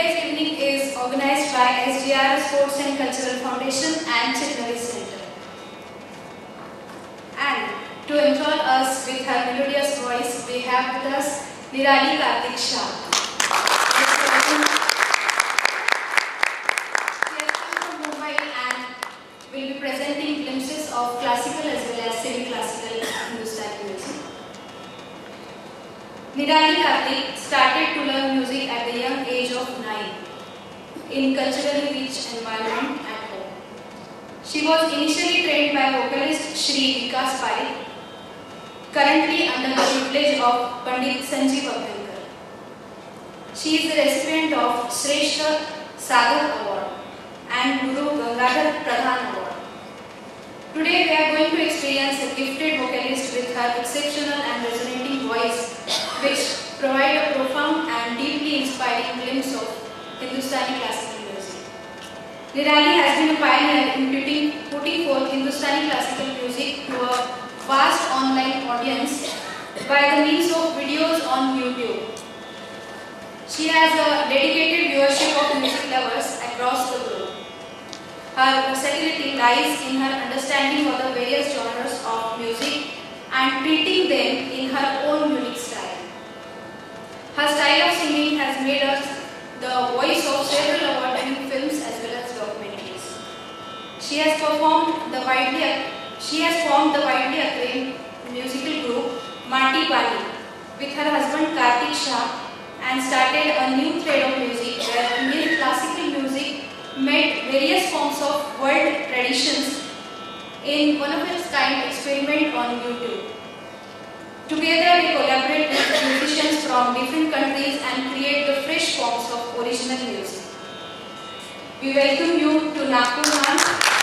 Today's evening is organized by SDR Sports and Cultural Foundation and Chitnari Center. And to enthrall us with her melodious voice, we have with us Nirali Kartik Shah. Let's welcome- She has come from Mumbai and will be presenting glimpses of classical as well as semi-classical Hindustani music. Nirali Kartik started to learn music at the young age of 9 in culturally rich environment at home. She was initially trained by vocalist Shri Vikas Pai, currently under the tutelage of Pandit Sanjeev Abhyankar. She is the recipient of Shrestha Sagar Award and Guru Gangadhar Pradhan Award. Today we are going to experience a gifted vocalist with her exceptional and resonating voice which provide a profound and deeply inspiring glimpse of Hindustani classical. Nirali has been a pioneer in putting, putting forth Hindustani classical music to a vast online audience by the means of videos on YouTube. She has a dedicated viewership of music lovers across the globe. Her versatility lies in her understanding of the various genres of music and treating them in her own unique style. Her style of singing has made us the voice of several award-winning films as well as. She has performed the widely she has formed the widely acclaimed musical group Maati Baani with her husband Kartik Shah and started a new thread of music where Indian classical music met various forms of world traditions in one of its kind experiment on YouTube. Together they collaborate with musicians from different countries and create the fresh forms of original music. We welcome you to Nagpur ma'am.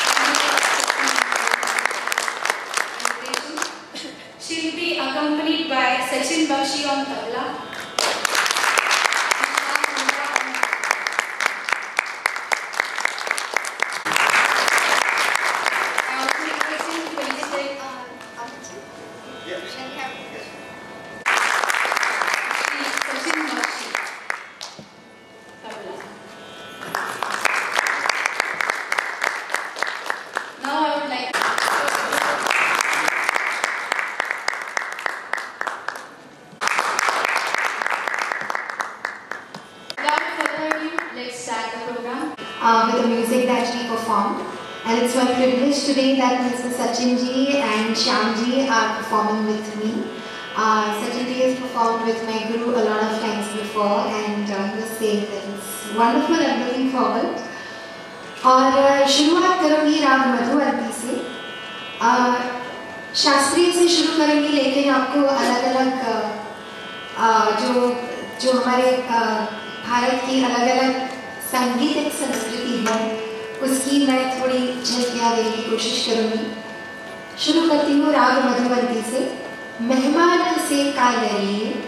She will be accompanied by Sachin Bakshi on tabla. I it's my privilege today that Mr. Sachin ji and Shyam ji are performing with me. Uh, Sachin ji has performed with my guru a lot of times before and uh, he was saying that it's wonderful and looking forward. और uh, शुरुआत करूँगी राग मधुवर्ती से uh, शास्त्रीय से शुरू करूँगी लेकिन आपको अलग अलग जो जो हमारे uh, भारत की अलग अलग सांगीतिक संस्कृति है उसकी मैं थोड़ी झलकियाँ देने की कोशिश करूँगी। शुरू करती हूँ राग मधुबंती से। मेहमान से का लिए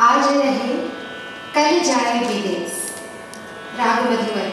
आज रहे, कल जाए विदेश। राग मधुवंती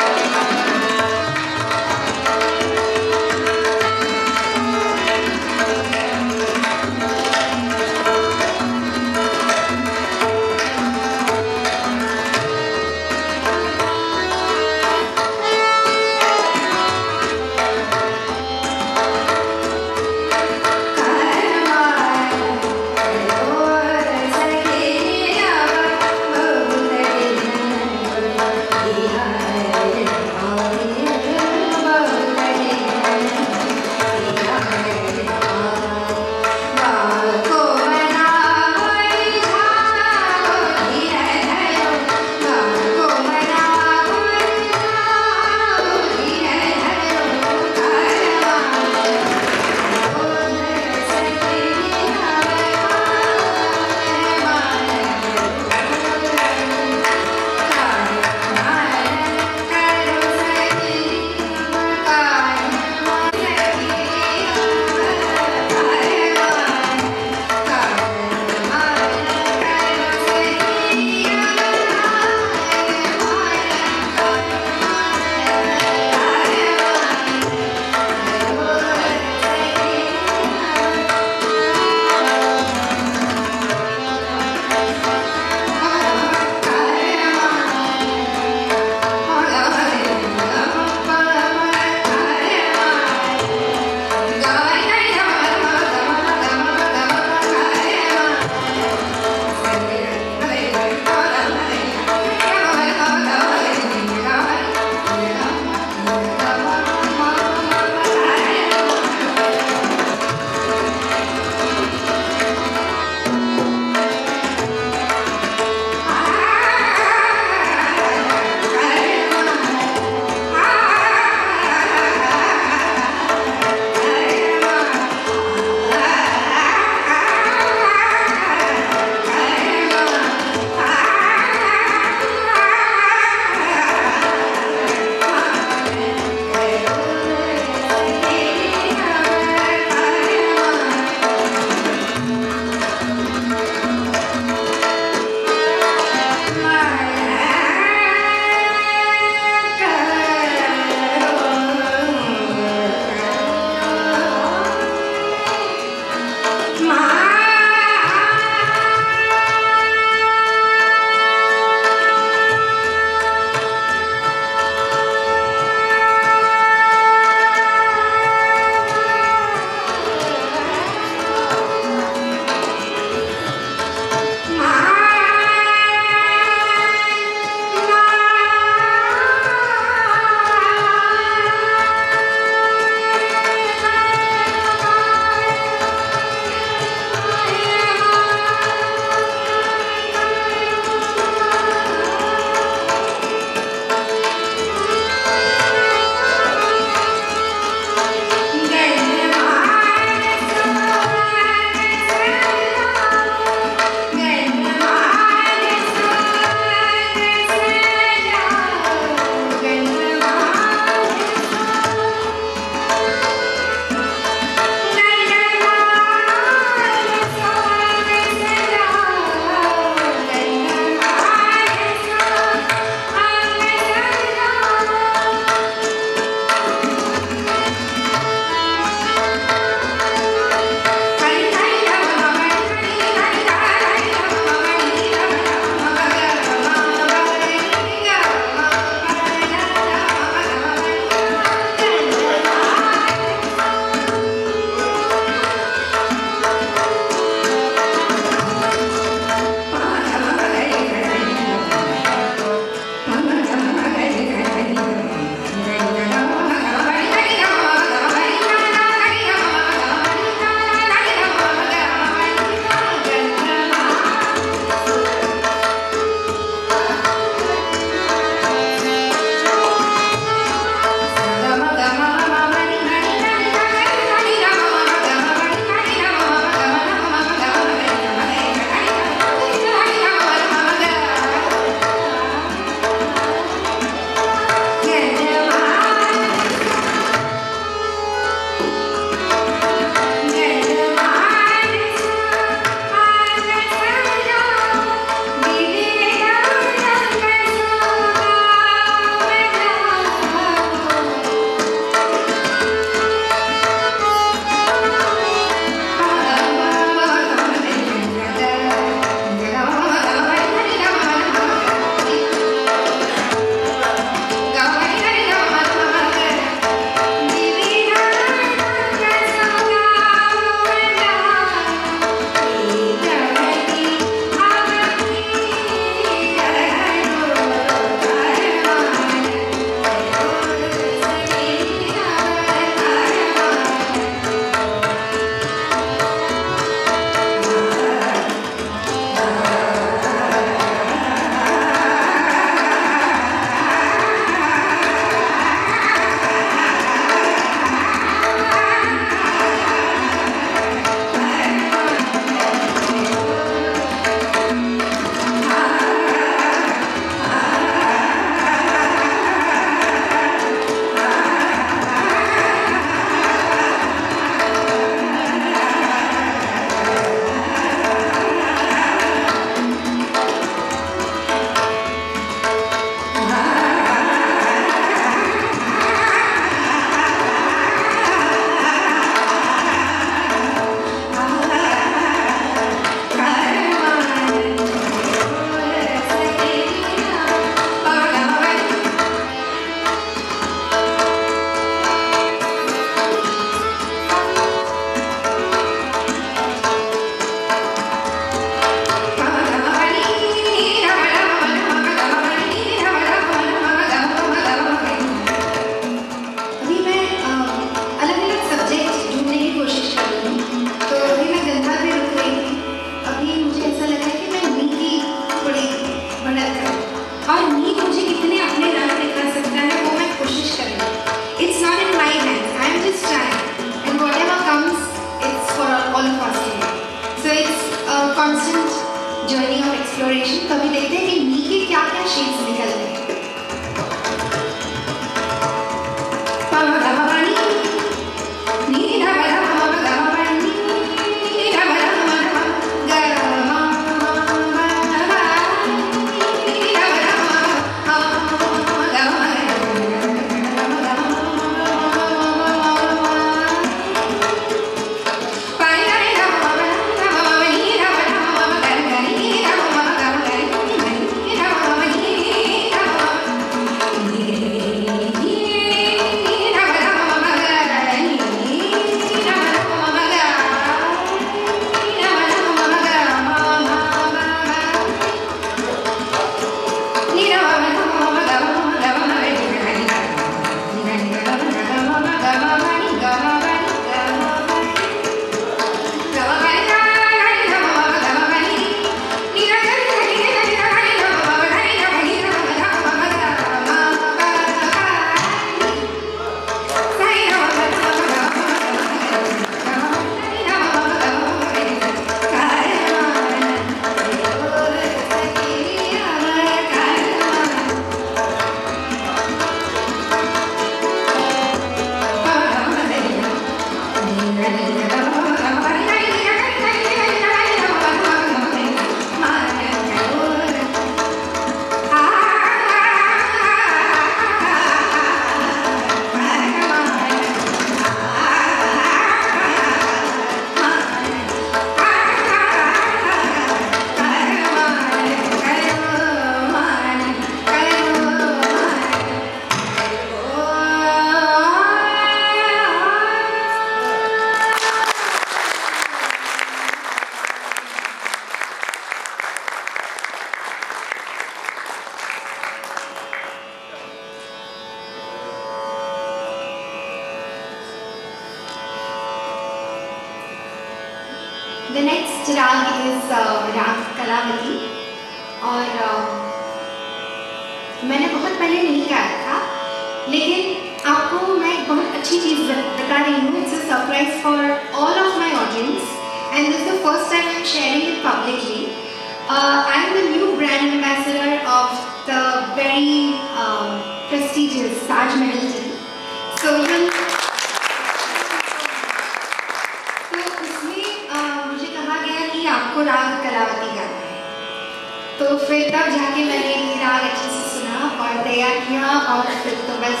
तो फिर तब जाके मैंने राग अच्छे से सुना और तैयार किया और फिर तो बस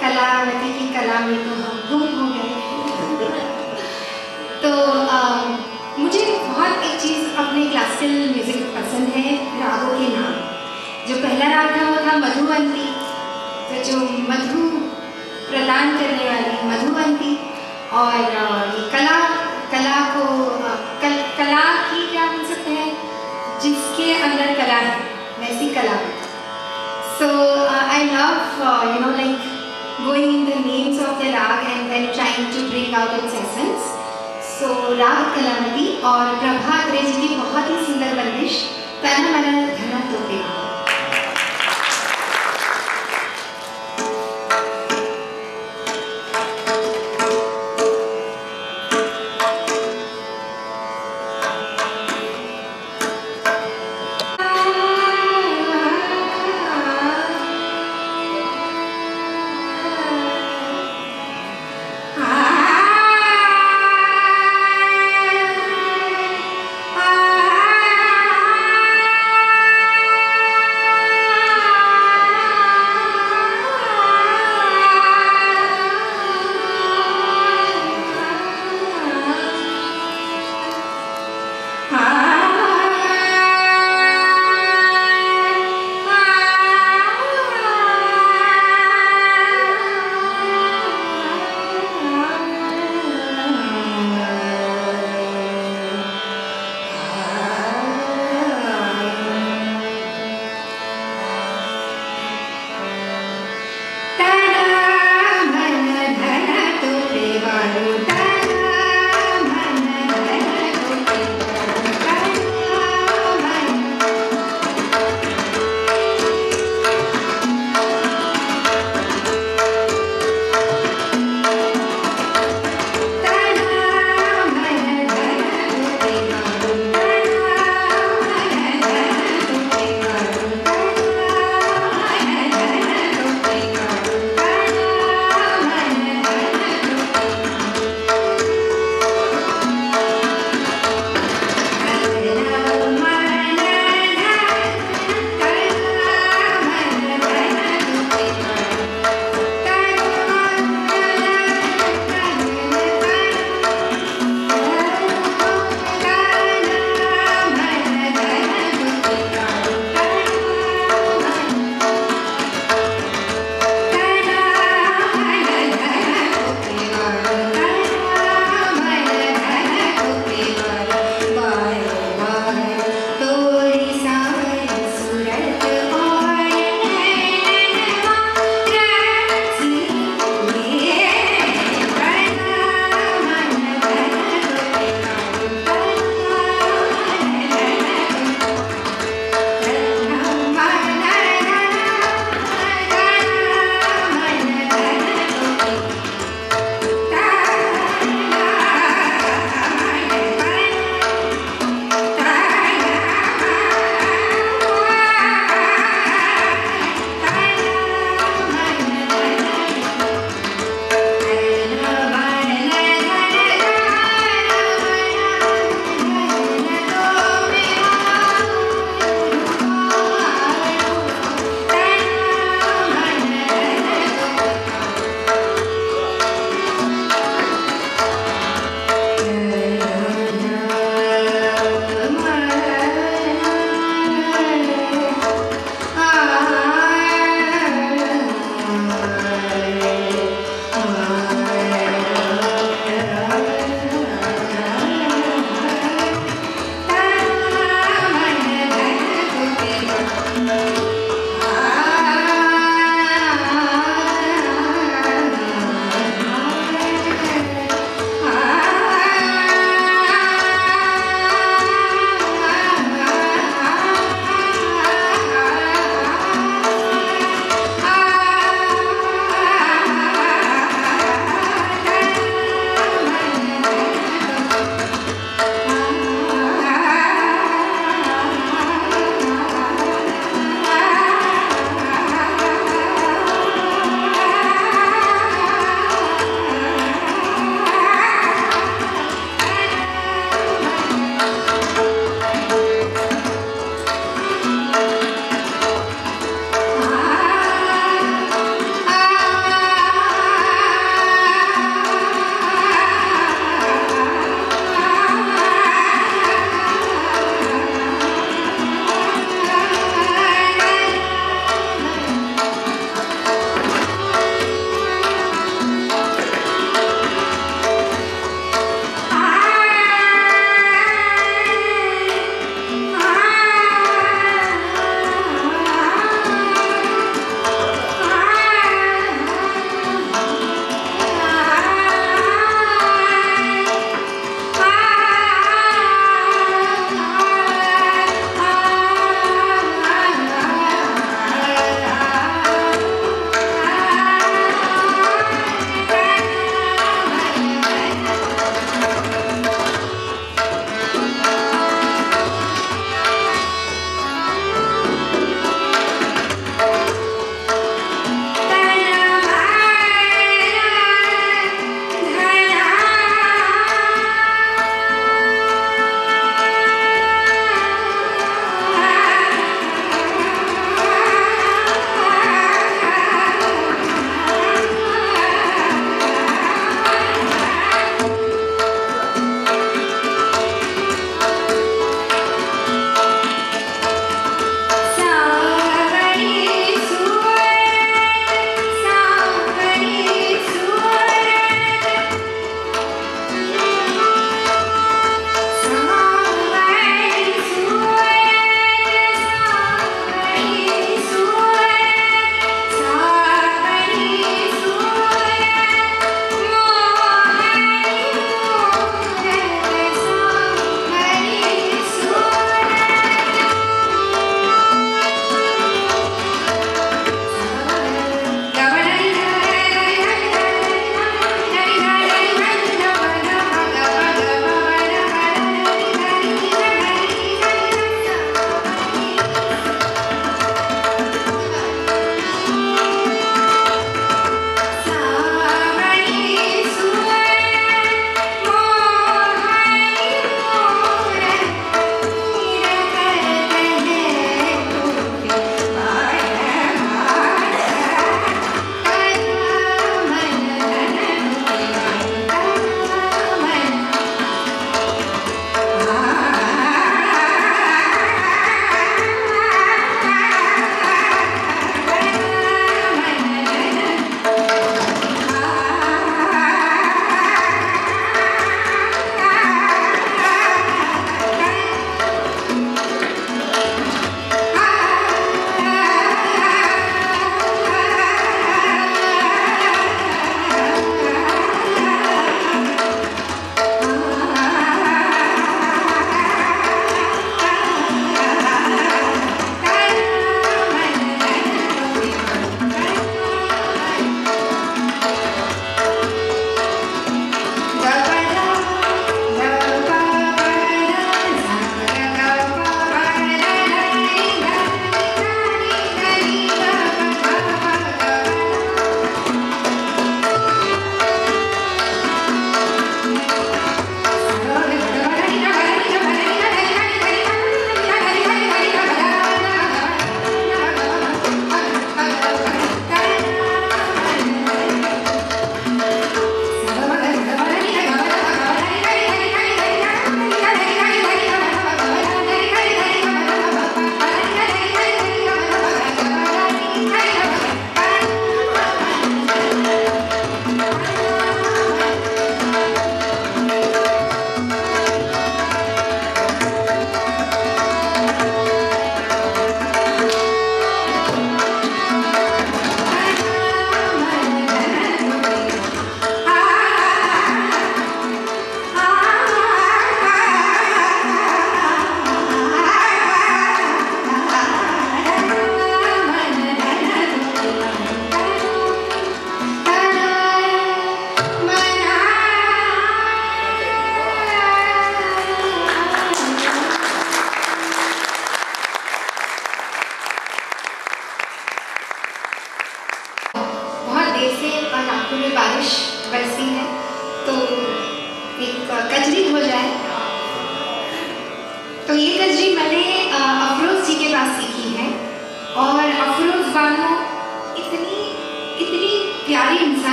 कला कलावती की कला में तो हम गुम हो गए। तो अ, मुझे बहुत एक चीज़ अपने क्लासिकल म्यूज़िक पसंद है रागों के नाम। जो पहला राग था वो था मधुवंती तो जो मधु प्रदान करने वाली मधुवंती और कला कला को कल, कला की जिसके अंदर कला है, वैसी कला। So I love you know like going in the names of the raag and then trying to bring out its essence so raag Kalavati और प्रभा अग्रेजी की बहुत ही सुंदर बंदिश तना मना धना तोते हुआ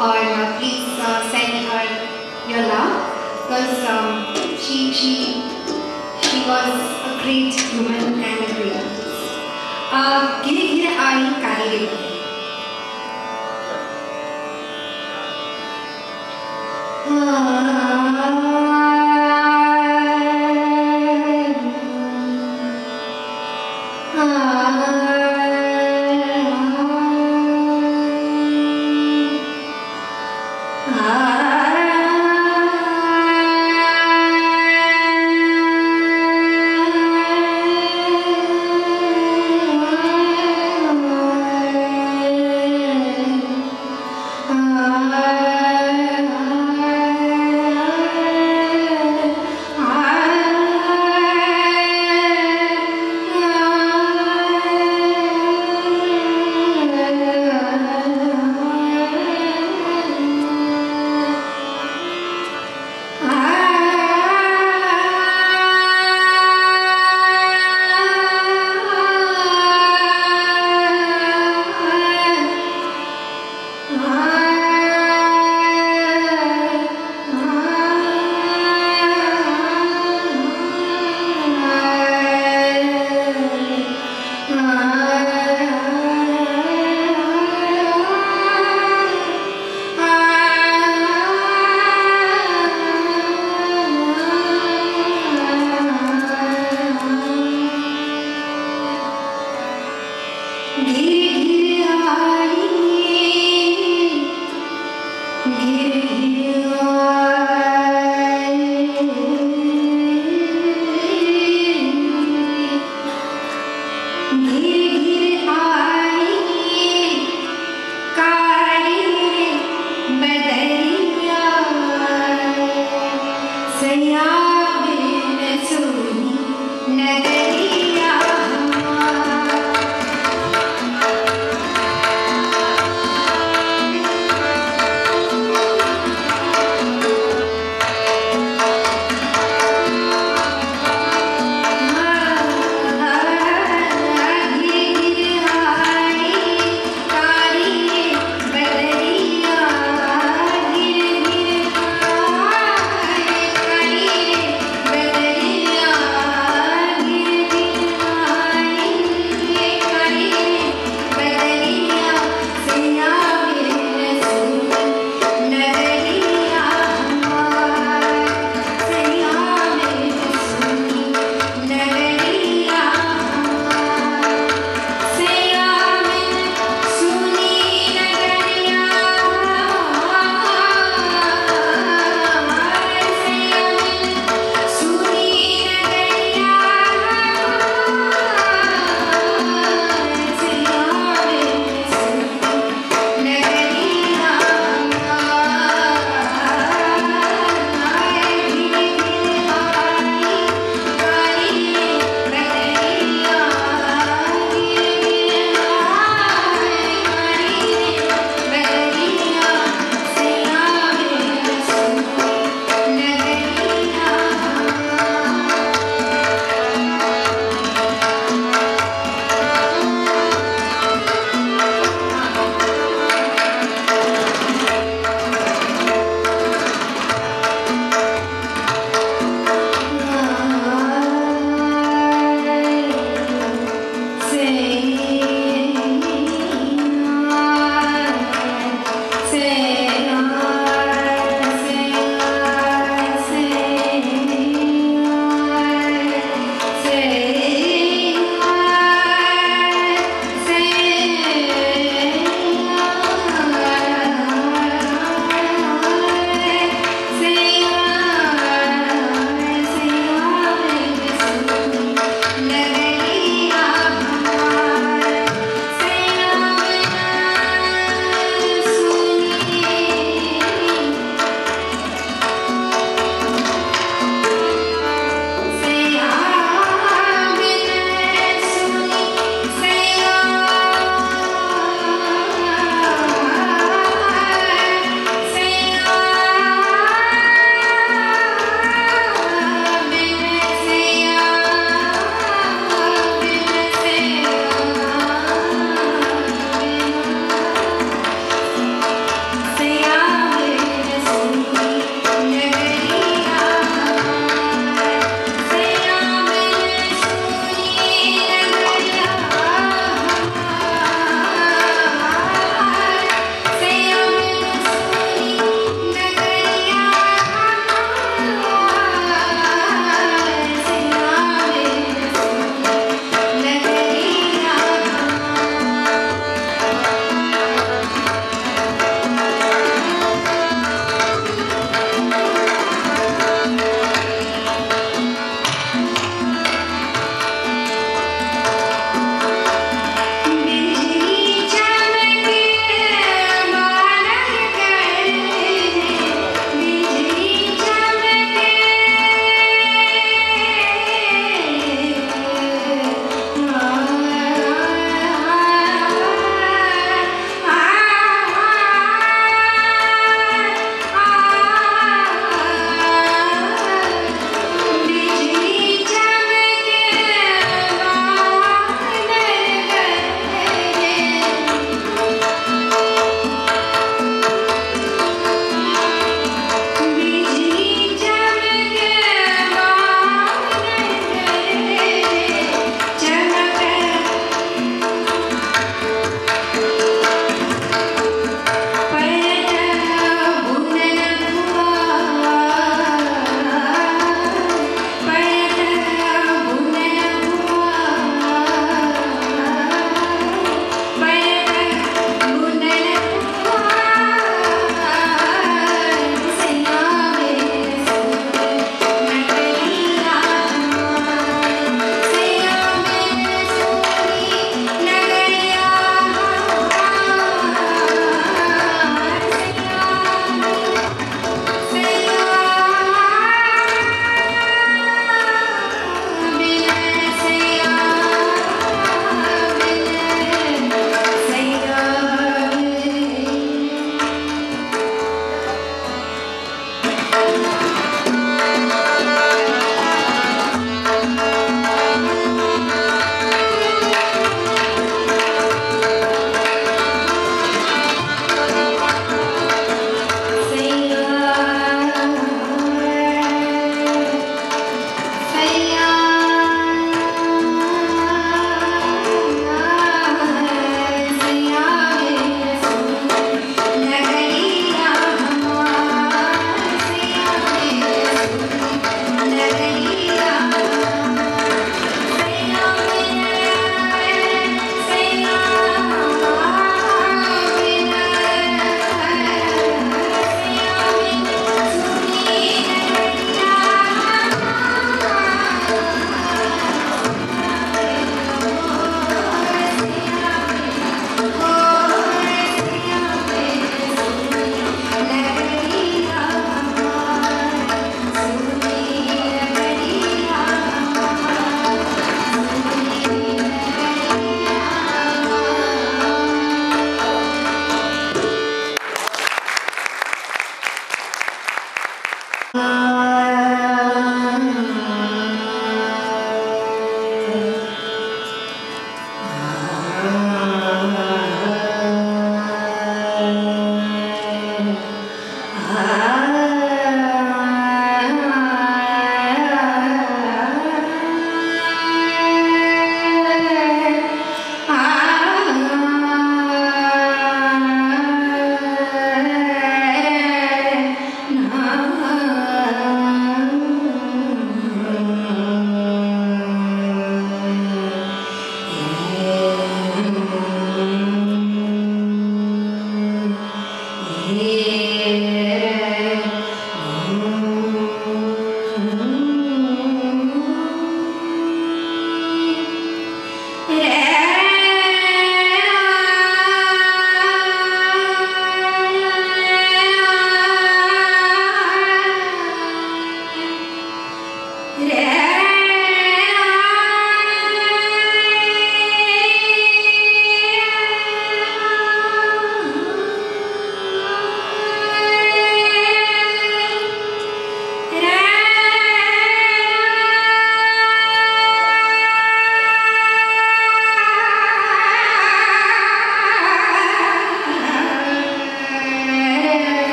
or please send her your love because um, she, she, she was a great human and a great artist. Uh, kali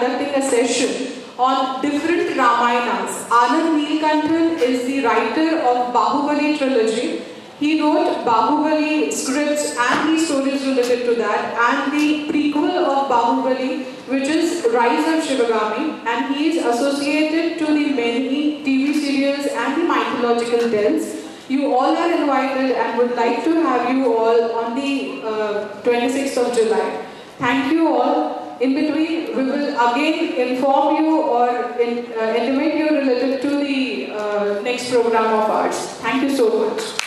conducting a session on different Ramayanas. Anand Neelkantan is the writer of Bahubali trilogy. He wrote Bahubali scripts and the stories related to that and the prequel of Bahubali which is Rise of Shivagami and he is associated to the many TV series and the mythological tales. You all are invited and would like to have you all on the uh, 26th of July. Thank you all. In between, we will again inform you or in, uh, you related to the uh, next program of ours. Thank you so much.